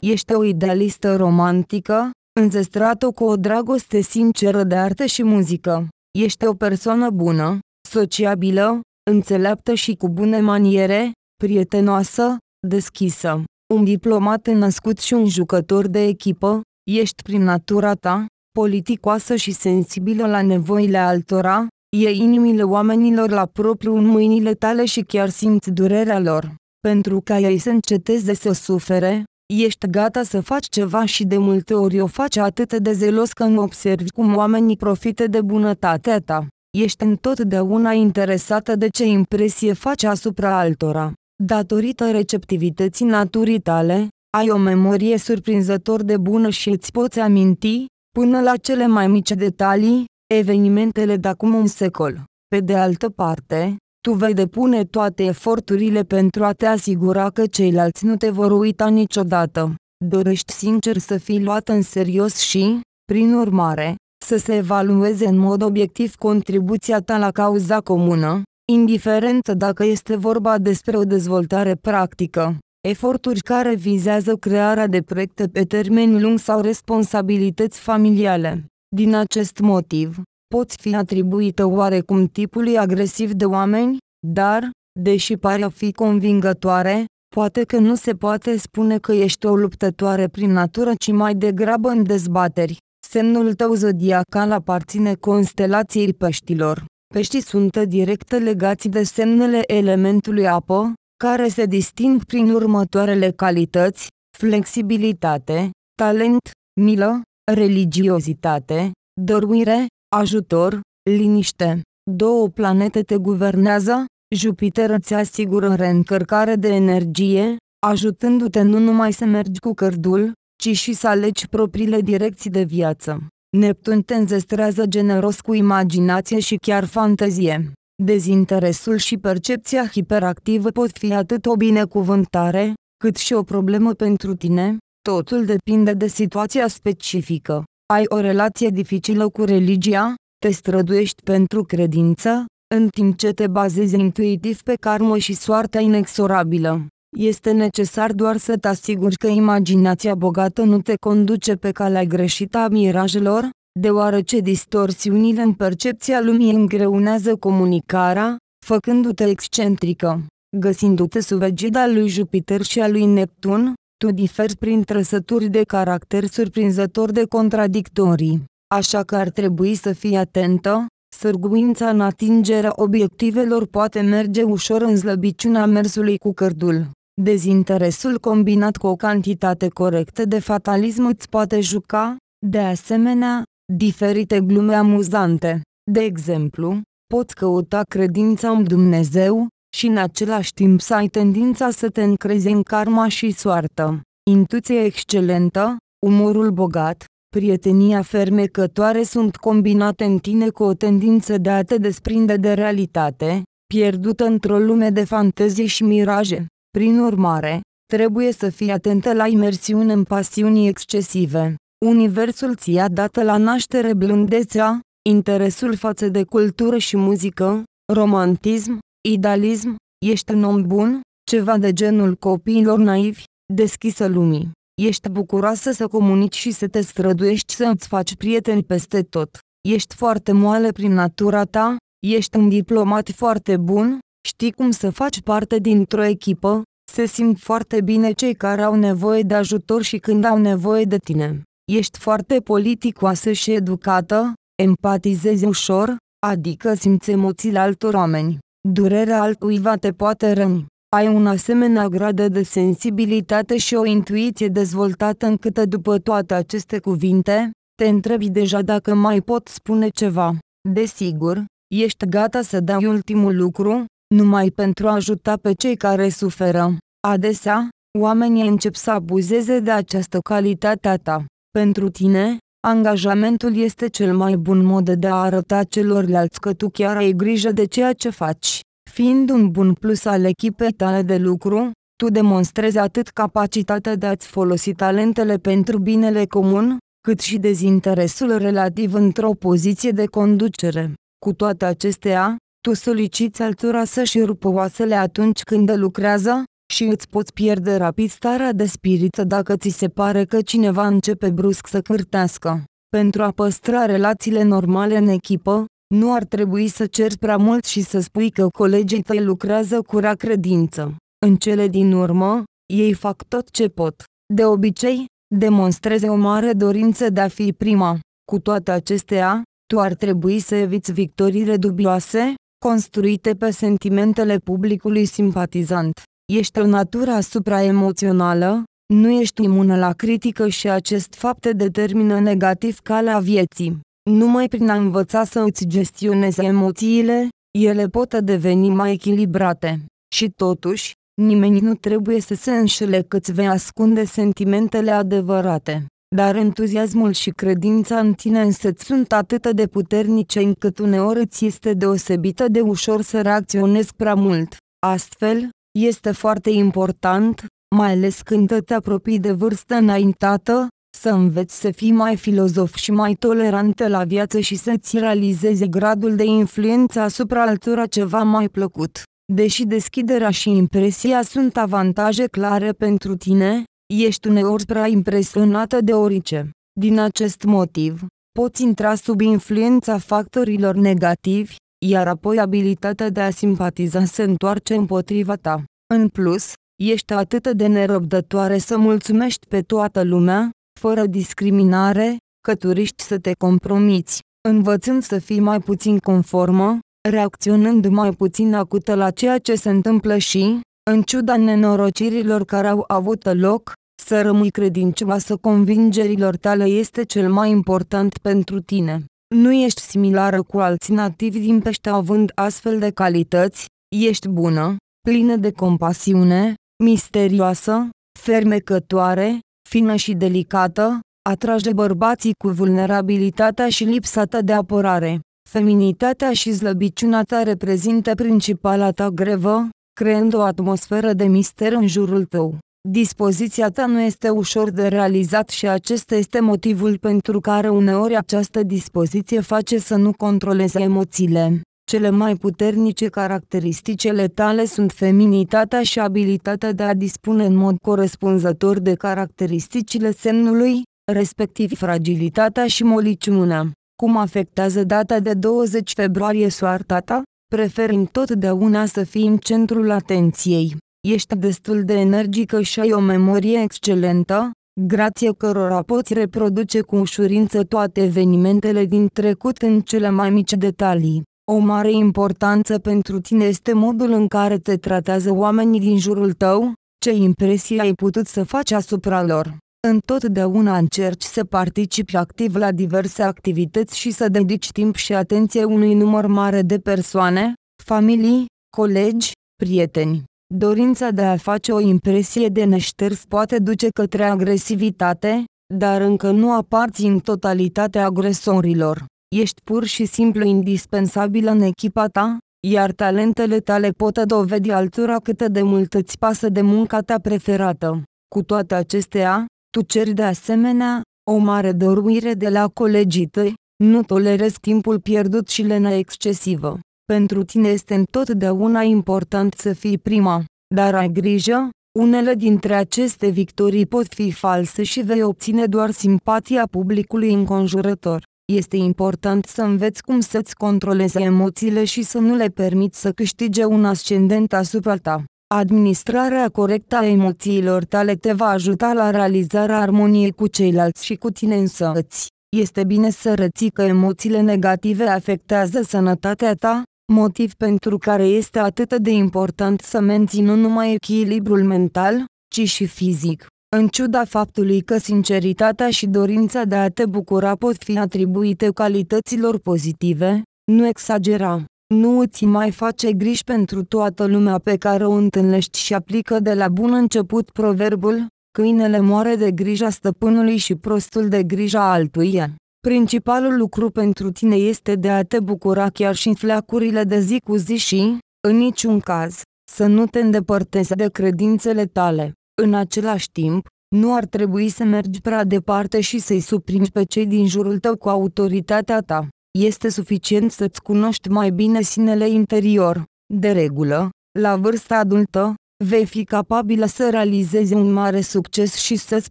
Ești o idealistă romantică, înzestrată cu o dragoste sinceră de artă și muzică. Ești o persoană bună, sociabilă, înțeleaptă și cu bune maniere, prietenoasă, deschisă. Un diplomat născut și un jucător de echipă, ești prin natura ta, politicoasă și sensibilă la nevoile altora, e inimile oamenilor la propriu în mâinile tale și chiar simți durerea lor. Pentru ca ei să înceteze să sufere, ești gata să faci ceva și de multe ori o faci atât de zelos că nu observi cum oamenii profită de bunătatea ta. Ești întotdeauna interesată de ce impresie faci asupra altora. Datorită receptivității naturii tale, ai o memorie surprinzător de bună și îți poți aminti, până la cele mai mici detalii, evenimentele de acum un secol. Pe de altă parte, tu vei depune toate eforturile pentru a te asigura că ceilalți nu te vor uita niciodată. Dorești sincer să fii luat în serios și, prin urmare, să se evalueze în mod obiectiv contribuția ta la cauza comună, indiferent dacă este vorba despre o dezvoltare practică, eforturi care vizează crearea de proiecte pe termen lung sau responsabilități familiale. Din acest motiv, poți fi atribuită oarecum tipului agresiv de oameni, dar, deși pare a fi convingătoare, poate că nu se poate spune că ești o luptătoare prin natură, ci mai degrabă în dezbateri. Semnul tău zodiacal aparține constelației peștilor. Peștii sunt direct legați de semnele elementului apă, care se disting prin următoarele calități, flexibilitate, talent, milă, religiozitate, dăruire, ajutor, liniște. Două planete te guvernează, Jupiter îți asigură reîncărcare de energie, ajutându-te nu numai să mergi cu cărdul, ci și să alegi propriile direcții de viață. Neptun te înzestrează generos cu imaginație și chiar fantezie. Dezinteresul și percepția hiperactivă pot fi atât o binecuvântare, cât și o problemă pentru tine, totul depinde de situația specifică. Ai o relație dificilă cu religia, te străduiești pentru credință, în timp ce te bazezi intuitiv pe karmă și soarta inexorabilă. Este necesar doar să te asiguri că imaginația bogată nu te conduce pe calea greșită a mirajelor, deoarece distorsiunile în percepția lumii îngreunează comunicarea, făcându-te excentrică. Găsindu-te sub egida lui Jupiter și a lui Neptun, tu diferi prin trăsături de caracter surprinzător de contradictorii. Așa că ar trebui să fii atentă, sârguința în atingerea obiectivelor poate merge ușor în slăbiciunea mersului cu cărdul. Dezinteresul combinat cu o cantitate corectă de fatalism îți poate juca, de asemenea, diferite glume amuzante. De exemplu, poți căuta credința în Dumnezeu, și în același timp să ai tendința să te încrezi în karma și soartă. Intuiția excelentă, umorul bogat, prietenia fermecătoare sunt combinate în tine cu o tendință de a te desprinde de realitate, pierdută într-o lume de fantezie și miraje. Prin urmare, trebuie să fii atentă la imersiune în pasiuni excesive. Universul ți-a dat la naștere blândețea, interesul față de cultură și muzică, romantism, idealism, ești un om bun, ceva de genul copiilor naivi, deschisă lumii. Ești bucuroasă să comunici și să te străduiești să îți faci prieteni peste tot. Ești foarte moale prin natura ta, ești un diplomat foarte bun, știi cum să faci parte dintr-o echipă, se simt foarte bine cei care au nevoie de ajutor și când au nevoie de tine. Ești foarte politicoasă și educată, empatizezi ușor, adică simți emoțiile altor oameni. Durerea altuiva te poate răni. Ai un asemenea grad de sensibilitate și o intuiție dezvoltată încât după toate aceste cuvinte, te întrebi deja dacă mai pot spune ceva. Desigur, ești gata să dai ultimul lucru, numai pentru a ajuta pe cei care suferă. Adesea, oamenii încep să abuzeze de această calitate a ta. Pentru tine, angajamentul este cel mai bun mod de a arăta celorlalți că tu chiar ai grijă de ceea ce faci. Fiind un bun plus al echipei tale de lucru, tu demonstrezi atât capacitatea de a-ți folosi talentele pentru binele comun, cât și dezinteresul relativ într-o poziție de conducere. Cu toate acestea, Tu soliciți altura să-și rupă oasele atunci când lucrează, și îți poți pierde rapid starea de spirit dacă ți se pare că cineva începe brusc să cârtească. Pentru a păstra relațiile normale în echipă, nu ar trebui să ceri prea mult și să spui că colegii tăi lucrează cu rea credință. În cele din urmă, ei fac tot ce pot. De obicei, demonstreze o mare dorință de a fi prima. Cu toate acestea, tu ar trebui să eviți victoriile dubioase, construite pe sentimentele publicului simpatizant. Ești o natură supraemoțională, nu ești imună la critică și acest fapt te determină negativ calea vieții. Numai prin a învăța să îți gestionezi emoțiile, ele pot deveni mai echilibrate. Și totuși, nimeni nu trebuie să se înșele că îți vei ascunde sentimentele adevărate. Dar entuziasmul și credința în tine însăți sunt atât de puternice încât uneori îți este deosebită de ușor să reacționezi prea mult. Astfel, este foarte important, mai ales când te apropii de vârstă înaintată, să înveți să fii mai filozof și mai tolerant la viață și să-ți realizezi gradul de influență asupra altora ceva mai plăcut. Deși deschiderea și impresia sunt avantaje clare pentru tine, ești uneori prea impresionată de orice. Din acest motiv, poți intra sub influența factorilor negativi, iar apoi abilitatea de a simpatiza se întoarce împotriva ta. În plus, ești atât de nerăbdătoare să mulțumești pe toată lumea, fără discriminare, că turiști să te compromiți, învățând să fii mai puțin conformă, reacționând mai puțin acută la ceea ce se întâmplă și, în ciuda nenorocirilor care au avut loc, să rămâi credincioasă convingerilor tale este cel mai important pentru tine. Nu ești similară cu alți nativi din pește având astfel de calități, ești bună, plină de compasiune, misterioasă, fermecătoare, fină și delicată, atrage bărbații cu vulnerabilitatea și lipsa ta de apărare. Feminitatea și slăbiciunea ta reprezintă principala ta grevă, creând o atmosferă de mister în jurul tău. Dispoziția ta nu este ușor de realizat și acesta este motivul pentru care uneori această dispoziție face să nu controlezi emoțiile. Cele mai puternice caracteristicele tale sunt feminitatea și abilitatea de a dispune în mod corespunzător de caracteristicile semnului, respectiv fragilitatea și moliciunea. Cum afectează data de 20 februarie soarta ta? Prefer întotdeauna să fii în centrul atenției. Ești destul de energică și ai o memorie excelentă, grație cărora poți reproduce cu ușurință toate evenimentele din trecut în cele mai mici detalii. O mare importanță pentru tine este modul în care te tratează oamenii din jurul tău, ce impresie ai putut să faci asupra lor. Întotdeauna încerci să participi activ la diverse activități și să dedici timp și atenție unui număr mare de persoane, familii, colegi, prieteni. Dorința de a face o impresie de neșters poate duce către agresivitate, dar încă nu aparți în totalitate agresorilor. Ești pur și simplu indispensabil în echipa ta, iar talentele tale pot dovedi altura cât de mult îți pasă de munca ta preferată. Cu toate acestea, tu ceri de asemenea, o mare dăruire de la colegii tăi, nu tolerezi timpul pierdut și lena excesivă. Pentru tine este întotdeauna important să fii prima, dar ai grijă, unele dintre aceste victorii pot fi false și vei obține doar simpatia publicului înconjurător. Este important să înveți cum să-ți controlezi emoțiile și să nu le permiți să câștige un ascendent asupra ta. Administrarea corectă a emoțiilor tale te va ajuta la realizarea armoniei cu ceilalți și cu tine însăți. Este bine să reții că emoțiile negative afectează sănătatea ta, motiv pentru care este atât de important să menții nu numai echilibrul mental, ci și fizic. În ciuda faptului că sinceritatea și dorința de a te bucura pot fi atribuite calităților pozitive, nu exagera. Nu îți mai face griji pentru toată lumea pe care o întâlnești și aplică de la bun început proverbul, câinele moare de grija stăpânului și prostul de grija altuia. Principalul lucru pentru tine este de a te bucura chiar și în fleacurile de zi cu zi și, în niciun caz, să nu te îndepărtezi de credințele tale. În același timp, nu ar trebui să mergi prea departe și să-i supringi pe cei din jurul tău cu autoritatea ta. Este suficient să-ți cunoști mai bine sinele interior. De regulă, la vârsta adultă, vei fi capabilă să realizezi un mare succes și să-ți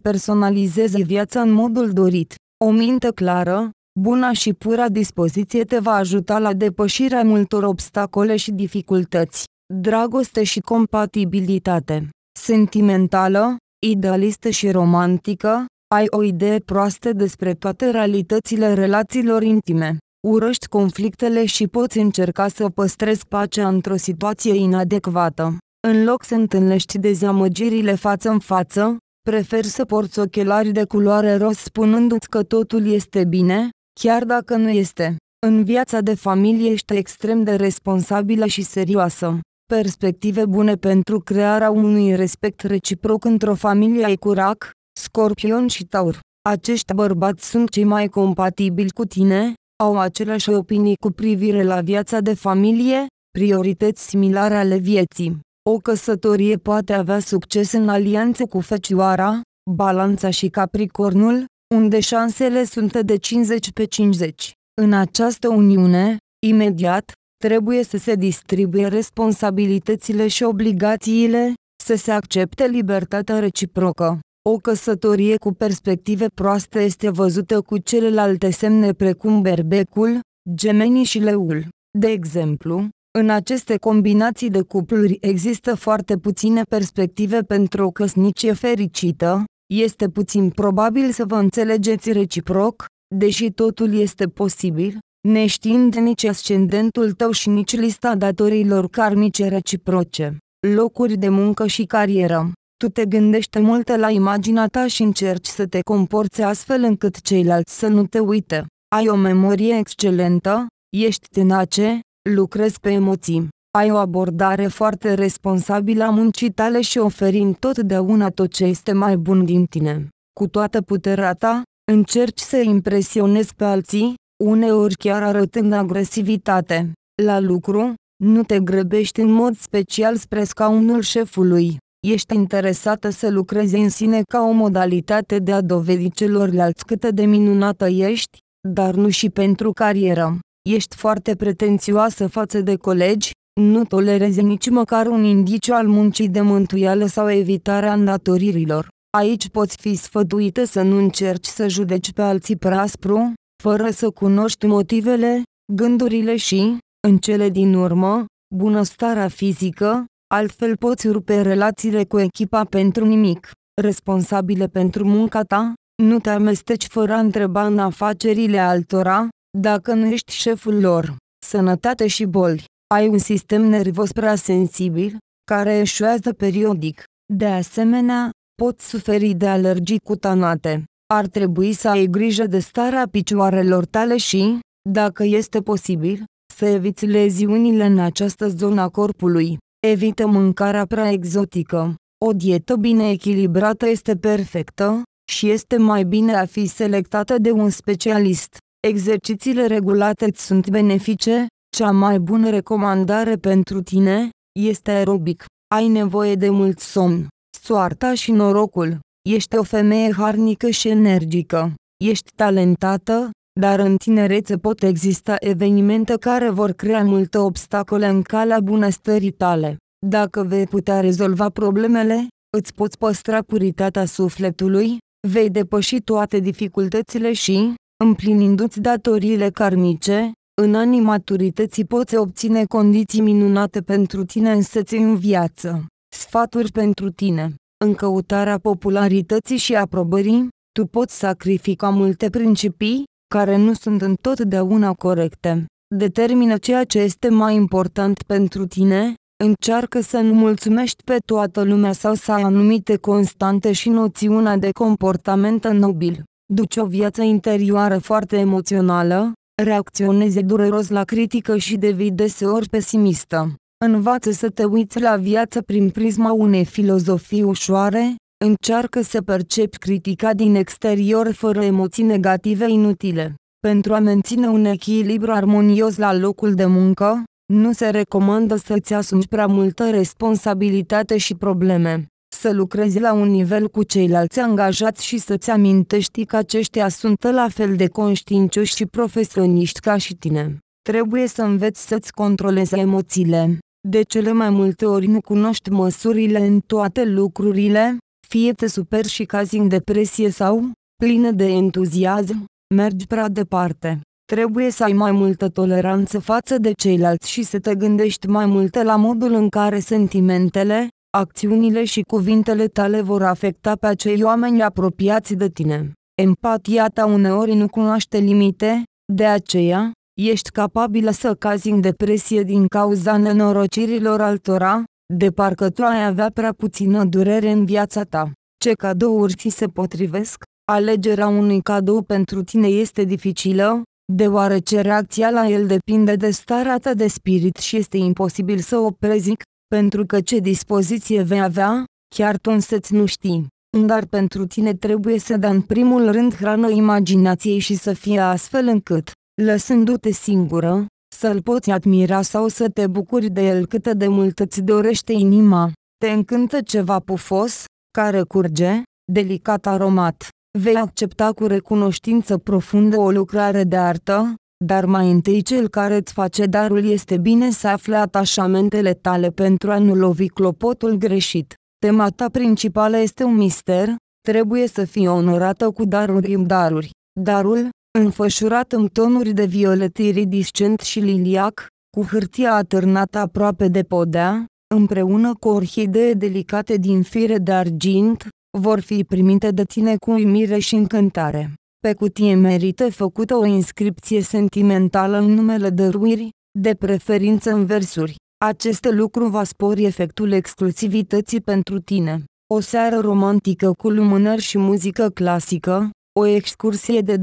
personalizezi viața în modul dorit. O minte clară, Buna și pura dispoziție te va ajuta la depășirea multor obstacole și dificultăți. Dragoste și compatibilitate. Sentimentală, idealistă și romantică, ai o idee proastă despre toate realitățile relațiilor intime. Urăști conflictele și poți încerca să păstrezi pacea într-o situație inadecvată. În loc să întâlnești dezamăgirile față în față, preferi să porți ochelari de culoare roz spunându-ți că totul este bine, chiar dacă nu este. În viața de familie ești extrem de responsabilă și serioasă. Perspective bune pentru crearea unui respect reciproc într-o familie ai cu rac, scorpion și taur. Acești bărbați sunt cei mai compatibili cu tine, au aceleași opinii cu privire la viața de familie, priorități similare ale vieții. O căsătorie poate avea succes în alianță cu Fecioara, Balanța și Capricornul, unde șansele sunt de 50 pe 50. În această uniune, imediat, trebuie să se distribuie responsabilitățile și obligațiile, să se accepte libertatea reciprocă. O căsătorie cu perspective proaste este văzută cu celelalte semne precum berbecul, gemenii și leul. De exemplu, în aceste combinații de cupluri există foarte puține perspective pentru o căsnicie fericită, este puțin probabil să vă înțelegeți reciproc, deși totul este posibil, neștiind nici ascendentul tău și nici lista datoriilor karmice reciproce. Locuri de muncă și carieră. Tu te gândești mult la imaginea ta și încerci să te comporți astfel încât ceilalți să nu te uite. Ai o memorie excelentă, ești tenace, lucrezi pe emoții. Ai o abordare foarte responsabilă a muncii tale și oferim totdeauna tot ce este mai bun din tine. Cu toată puterea ta, încerci să impresionezi pe alții, uneori chiar arătând agresivitate. La lucru, nu te grăbești în mod special spre scaunul șefului. Ești interesată să lucrezi în sine ca o modalitate de a dovedi celorlalți cât de minunată ești, dar nu și pentru carieră. Ești foarte pretențioasă față de colegi, nu tolerezi nici măcar un indiciu al muncii de mântuială sau evitarea îndatoririlor. Aici poți fi sfătuită să nu încerci să judeci pe alții prea aspru, fără să cunoști motivele, gândurile și, în cele din urmă, bunăstarea fizică, altfel poți rupe relațiile cu echipa pentru nimic. Responsabile pentru munca ta, nu te amesteci fără a întreba în afacerile altora, dacă nu ești șeful lor. Sănătate și boli. Ai un sistem nervos prea sensibil, care eșuează periodic. De asemenea, poți suferi de alergii cutanate. Ar trebui să ai grijă de starea picioarelor tale și, dacă este posibil, să eviți leziunile în această zonă a corpului. Evită mâncarea prea exotică. O dietă bine echilibrată este perfectă, și este mai bine a fi selectată de un specialist. Exercițiile regulate îți sunt benefice, cea mai bună recomandare pentru tine este aerobic. Ai nevoie de mult somn. Soarta și norocul. Ești o femeie harnică și energică. Ești talentată, dar în tinerețe pot exista evenimente care vor crea multe obstacole în calea bunăstării tale. Dacă vei putea rezolva problemele, îți poți păstra puritatea sufletului, vei depăși toate dificultățile și, împlinindu-ți datoriile karmice, în anii maturității poți obține condiții minunate pentru tine însăți în viață. Sfaturi pentru tine. În căutarea popularității și aprobării, tu poți sacrifica multe principii, care nu sunt întotdeauna corecte. Determină ceea ce este mai important pentru tine, încearcă să nu mulțumești pe toată lumea sau să ai anumite constante și noțiunea de comportament nobil. Duci o viață interioară foarte emoțională, reacționezi dureros la critică și devii deseori pesimistă. Învață să te uiți la viață prin prisma unei filozofii ușoare, încearcă să percepi critica din exterior fără emoții negative inutile. Pentru a menține un echilibru armonios la locul de muncă, nu se recomandă să-ți asumi prea multă responsabilitate și probleme. Să lucrezi la un nivel cu ceilalți angajați și să-ți amintești că aceștia sunt la fel de conștiincioși și profesioniști ca și tine. Trebuie să înveți să-ți controlezi emoțiile. De cele mai multe ori nu cunoști măsurile în toate lucrurile, fie te super și cazi în depresie sau, plină de entuziasm, mergi prea departe. Trebuie să ai mai multă toleranță față de ceilalți și să te gândești mai mult la modul în care sentimentele, acțiunile și cuvintele tale vor afecta pe acei oameni apropiați de tine. Empatia ta uneori nu cunoaște limite, de aceea, ești capabilă să cazi în depresie din cauza nenorocirilor altora, de parcă tu ai avea prea puțină durere în viața ta. Ce cadouri ți se potrivesc? Alegerea unui cadou pentru tine este dificilă, deoarece reacția la el depinde de starea ta de spirit și este imposibil să o prezic, pentru că ce dispoziție vei avea, chiar tu însăți nu știi. Dar pentru tine trebuie să dai în primul rând hrană imaginației și să fie astfel încât, lăsându-te singură, să-l poți admira sau să te bucuri de el cât de mult îți dorește inima. Te încântă ceva pufos, care curge, delicat aromat. Vei accepta cu recunoștință profundă o lucrare de artă, dar mai întâi cel care îți face darul este bine să afle atașamentele tale pentru a nu lovi clopotul greșit. Tema ta principală este un mister, trebuie să fii onorată cu daruri în daruri. Darul, înfășurat în tonuri de violet iridiscent și liliac, cu hârtia atârnată aproape de podea, împreună cu orhidee delicate din fire de argint, vor fi primite de tine cu uimire și încântare. Pe cutie merită făcută o inscripție sentimentală în numele dăruiri, de preferință în versuri. Acest lucru va spori efectul exclusivității pentru tine. O seară romantică cu lumânări și muzică clasică, o excursie de 2-3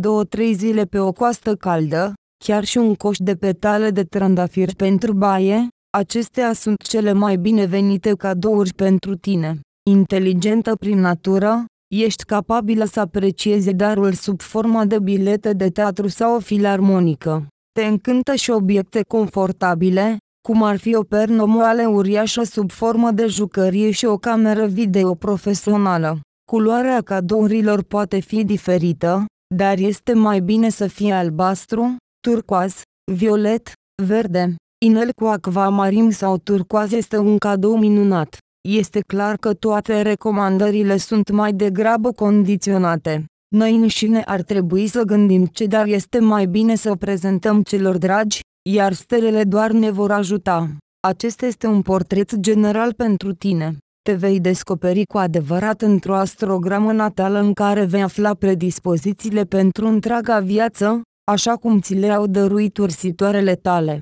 zile pe o coastă caldă, chiar și un coș de petale de trandafir pentru baie, acestea sunt cele mai binevenite cadouri pentru tine. Inteligentă prin natură, ești capabilă să apreciezi darul sub formă de bilete de teatru sau o filarmonică. Te încântă și obiecte confortabile, cum ar fi o pernă moale uriașă sub formă de jucărie și o cameră video profesională. Culoarea cadourilor poate fi diferită, dar este mai bine să fie albastru, turcoaz, violet, verde. Inel cu acvamarim sau turcoaz este un cadou minunat. Este clar că toate recomandările sunt mai degrabă condiționate. Noi înșine ar trebui să gândim ce dar este mai bine să o prezentăm celor dragi, iar stelele doar ne vor ajuta. Acesta este un portret general pentru tine. Te vei descoperi cu adevărat într-o astrogramă natală în care vei afla predispozițiile pentru întreaga viață, așa cum ți le-au dăruit ursitoarele tale.